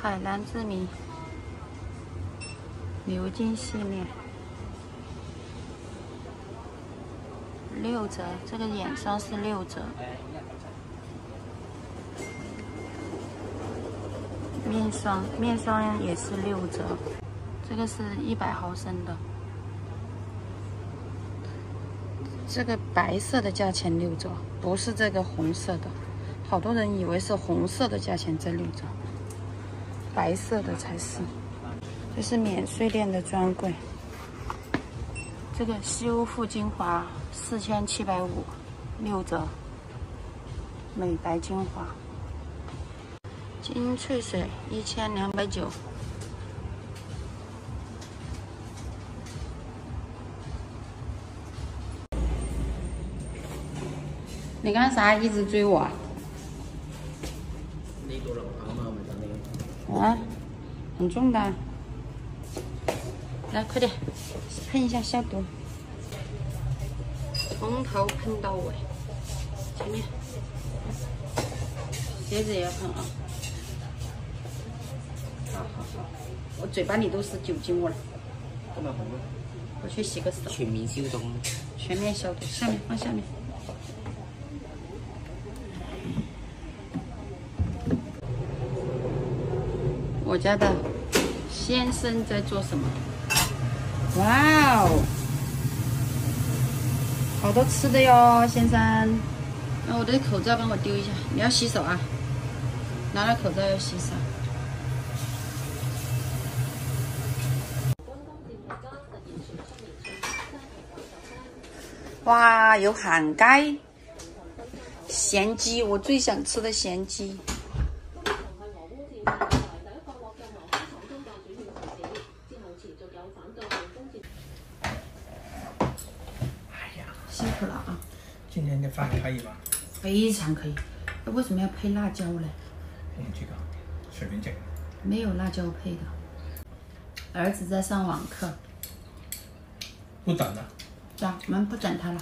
海南之谜牛津系列，六折，这个眼霜是六折。面霜，面霜也是六折，这个是一百毫升的。这个白色的价钱六折，不是这个红色的。好多人以为是红色的价钱在六折，白色的才是。这是免税店的专柜。这个修复精华四千七百五，六折。美白精华。精粹水一千两百九，你干啥？一直追我？啊，很重的，来快点喷一下消毒，从头喷到尾，前面鞋子也要喷啊。好好好我嘴巴里都是酒精味儿。我去洗个手。全面消毒。全面消毒，下面放下面。我家的先生在做什么？哇哦，好多吃的哟，先生。那我的口罩帮我丢一下，你要洗手啊，拿了口罩要洗手。哇，有涵盖咸鸡，我最想吃的咸鸡。辛苦了啊！今天的饭可以吧？非常可以。那为什么要配辣椒呢？嗯，这个随便整。没有辣椒配的。儿子在上网课。不等了。走，我们不等他了。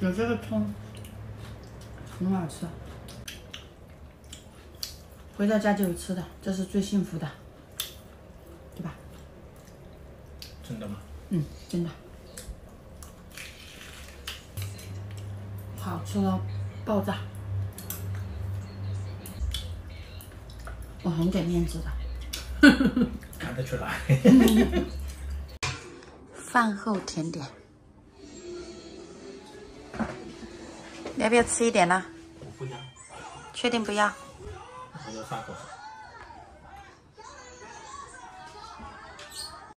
有这个葱，很好吃。回到家就有吃的，这是最幸福的，对吧？真的吗？嗯，真的。好吃到爆炸。我很给面子的，看得出来。饭后甜点，你要不要吃一点呢？我不要。确定不要？我要下口。